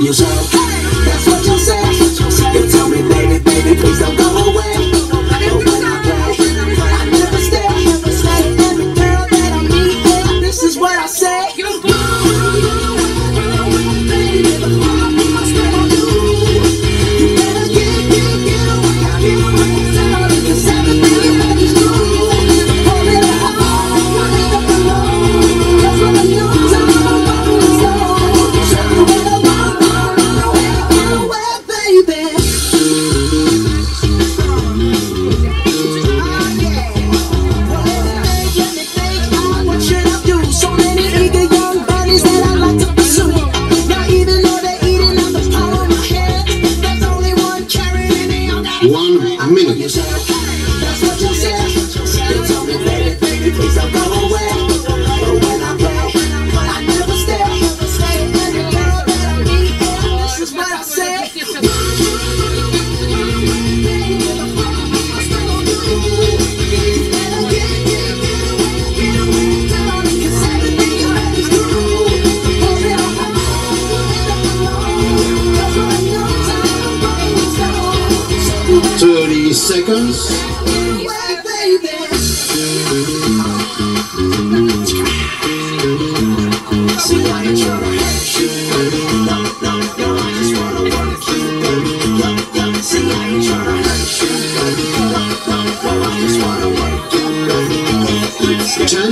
yourself. 30 seconds.